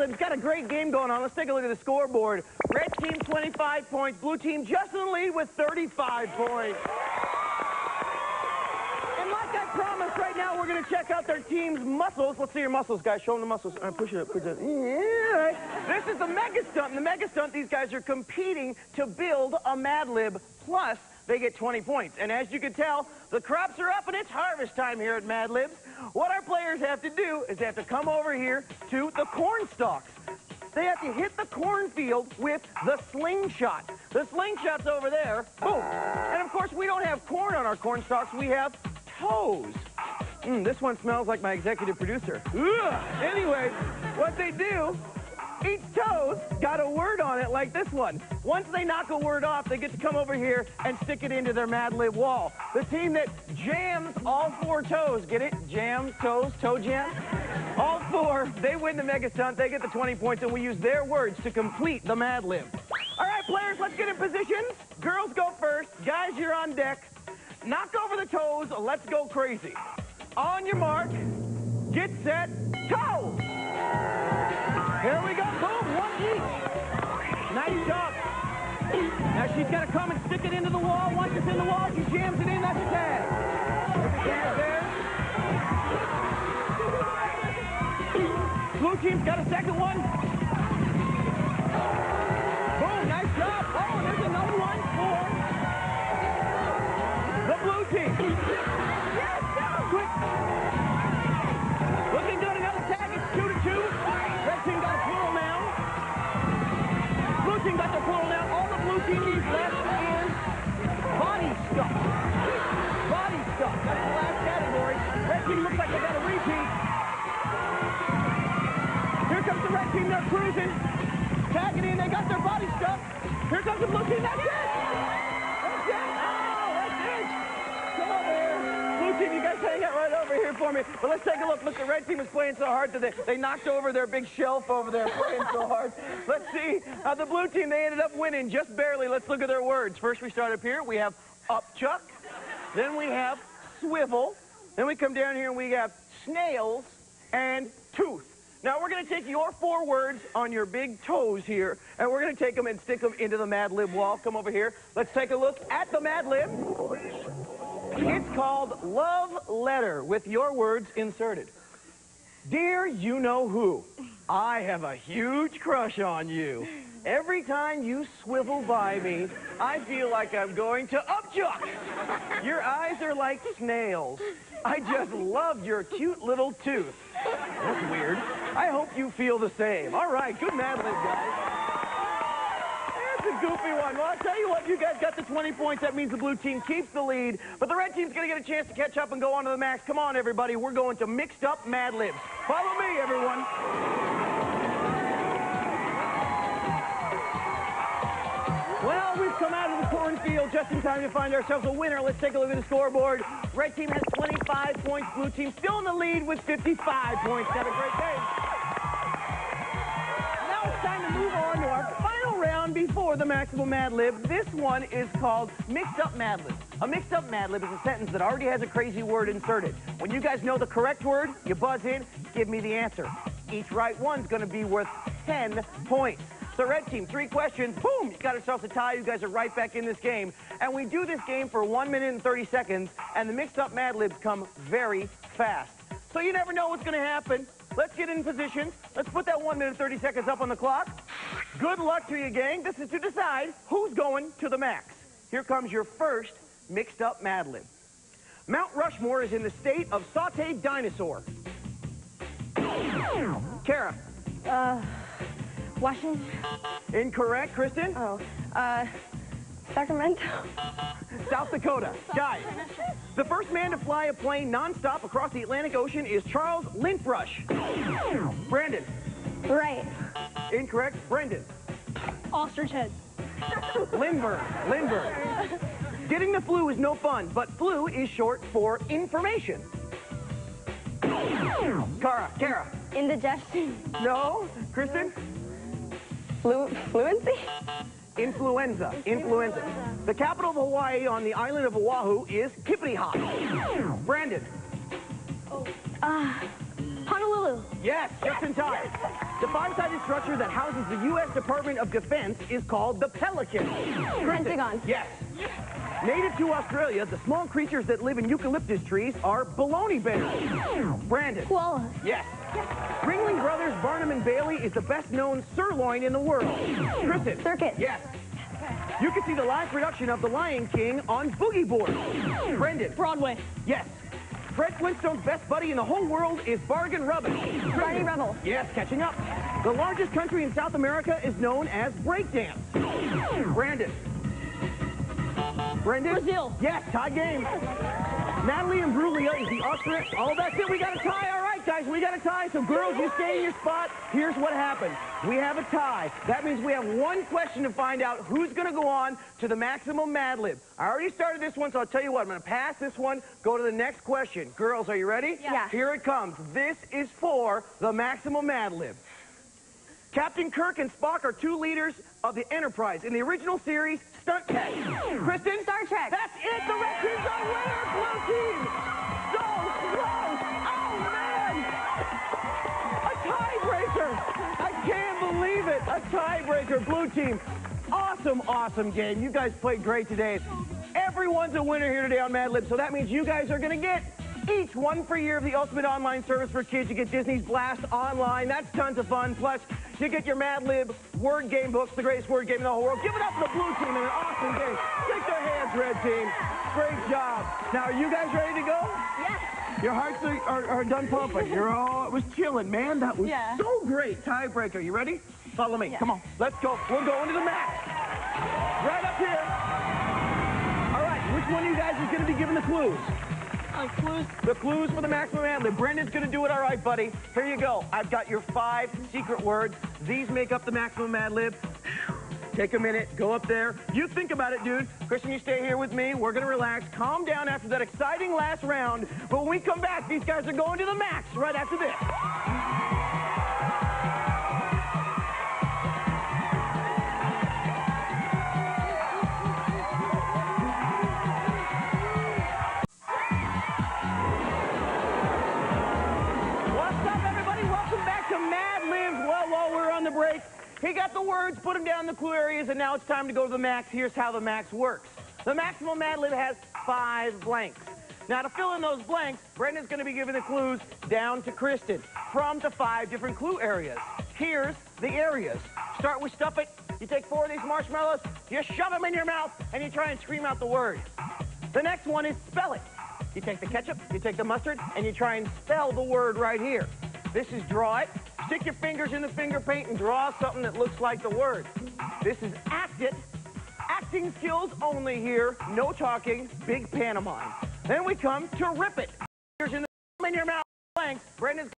Libs got a great game going on. Let's take a look at the scoreboard. Red team 25 points. Blue team just in the lead with 35 points. And like I promised, right now we're going to check out their team's muscles. Let's see your muscles, guys. Show them the muscles. All right, push it up. Push it up. Yeah, right. This is the Mega Stunt. The Mega Stunt, these guys are competing to build a Mad Lib. Plus, they get 20 points. And as you can tell, the crops are up and it's harvest time here at Mad Libs. What our players have to do is they have to come over here to the corn stalks. They have to hit the cornfield with the slingshot. The slingshot's over there. Boom. And of course, we don't have corn on our corn stalks. We have toes. Mm, this one smells like my executive producer. Ugh. Anyway, what they do each toe's got a word on it like this one. Once they knock a word off, they get to come over here and stick it into their Mad Lib wall. The team that jams all four toes, get it? Jams, toes, toe jam? All four, they win the Mega Stunt. They get the 20 points, and we use their words to complete the Mad Lib. All right, players, let's get in position. Girls go first. Guys, you're on deck. Knock over the toes. Let's go crazy. On your mark. Get set. Now she's got to come and stick it into the wall. Once it's in the wall, she jams it in. That's a tag. Blue team's got a second one. Team left is body stuff. Body stuff. That's the last category. Red team looks like they got a repeat. Here comes the red team. They're cruising. Tagging in. They got their body stuff. Here comes the blue team. That's it. Hang out right over here for me. But let's take a look. Look, the red team is playing so hard that they, they knocked over their big shelf over there playing so hard. Let's see. Uh, the blue team, they ended up winning just barely. Let's look at their words. First, we start up here. We have upchuck. Then we have swivel. Then we come down here and we have snails and tooth. Now, we're going to take your four words on your big toes here, and we're going to take them and stick them into the Mad Lib wall. Come over here. Let's take a look at the Mad Lib. It's called Love Letter with your words inserted. Dear you know who, I have a huge crush on you. Every time you swivel by me, I feel like I'm going to upchuck. Your eyes are like snails. I just love your cute little tooth. That's weird. I hope you feel the same. All right, good Mad Lib, guys. Goofy one. Well, I'll tell you what, you guys got the 20 points. That means the blue team keeps the lead. But the red team's going to get a chance to catch up and go on to the max. Come on, everybody. We're going to mixed up Mad Libs. Follow me, everyone. Well, we've come out of the cornfield just in time to find ourselves a winner. Let's take a look at the scoreboard. Red team has 25 points. Blue team still in the lead with 55 points. A great day. Round before the maximum Mad Lib. This one is called Mixed Up Mad Lib. A mixed up Mad Lib is a sentence that already has a crazy word inserted. When you guys know the correct word, you buzz in, give me the answer. Each right one's to be worth 10 points. So red team, three questions, boom, you got yourselves a tie. You guys are right back in this game. And we do this game for one minute and 30 seconds, and the mixed up Mad Libs come very fast. So you never know what's to happen. Let's get in position. Let's put that one minute 30 seconds up on the clock. Good luck to you, gang. This is to decide who's going to the max. Here comes your first mixed up Mad Lib. Mount Rushmore is in the state of sauteed dinosaur. Kara. Uh, Washington. Incorrect. Kristen? Oh, uh, Sacramento. South Dakota. Guys, the first man to fly a plane nonstop across the Atlantic Ocean is Charles Lindrush. Brandon. Right. Incorrect. Brendan. Ostrich head. Lindbergh. Lindbergh. Getting the flu is no fun, but flu is short for information. Kara. Kara. Indigestion. No. Kristen? Flu fluency? Influenza. Influenza. The capital of Hawaii on the island of Oahu is Hippity Hop. Brandon. Ah, Honolulu. Yes, just in time. The five-sided structure that houses the U.S. Department of Defense is called the Pelican. Pentagon. Yes. Native to Australia, the small creatures that live in eucalyptus trees are baloney bears. Brandon. Koala. Yes. Ringling Brothers Barnum and Bailey is the best known sirloin in the world. Kristen. Circus. Yes. You can see the live production of The Lion King on Boogie Board. Brendan. Broadway. Yes. Flintstone's best buddy in the whole world is Bargain Rubbin. Barney Rubble. Yes, catching up. The largest country in South America is known as breakdance. Brandon. Brendan? Brazil. Yes, tie game. Natalie Imbruglia is the Austrian. Oh, that's it. We got a tie. All right, guys, we got a tie. So, girls, you stay in your spot. Here's what happened. We have a tie. That means we have one question to find out who's going to go on to the maximum Mad Lib. I already started this one, so I'll tell you what. I'm going to pass this one, go to the next question. Girls, are you ready? Yeah. Here it comes. This is for the maximum Mad Lib. Captain Kirk and Spock are two leaders of the Enterprise. In the original series, Stunt Tech. Kristen? Star Trek. That's it. The red team's our winner. Blue team. So close. Oh, man. A tiebreaker. I can't believe it. A tiebreaker. Blue team. Awesome, awesome game. You guys played great today. Everyone's a winner here today on Mad Lib, so that means you guys are going to get each one free year of the ultimate online service for kids. You get Disney's Blast Online. That's tons of fun. Plus, you get your Mad Lib word game books, the greatest word game in the whole world. Give it up for the blue team in an awesome game. Shake their hands, red team. Great job. Now, are you guys ready to go? Yes. Your hearts are, are, are done pumping. You're all, it was chilling, man. That was Yeah. so great. Tiebreaker. You ready? Follow me. Come on. Let's go. We're going to the match. Right up here. All right. Which one of you guys is going to be giving the clues? Clues. The clues for the maximum Mad Lib. Brendan's going to do it. All right, buddy. Here you go. I've got your five secret words. These make up the maximum Mad Lib. Take a minute. Go up there. You think about it, dude. Kristen, you stay here with me. We're going to relax. Calm down after that exciting last round. But when we come back, these guys are going to the max right after this. He got the words, put them down in the clue areas, and now it's time to go to the max. Here's how the max works. The maximum Mad Lib has five blanks. Now, to fill in those blanks, Brendan's going to be giving the clues down to Kristen from the five different clue areas. Here's the areas. Start with stuff it. You take four of these marshmallows, you shove them in your mouth, and you try and scream out the word. The next one is spell it. You take the ketchup, you take the mustard, and you try and spell the word right here. This is draw it. Stick your fingers in the finger paint and draw something that looks like the word. This is act it. Acting skills only here. No talking. Big pantomime. Then we come to rip it. Fingers in, the, in your mouth. Brendan's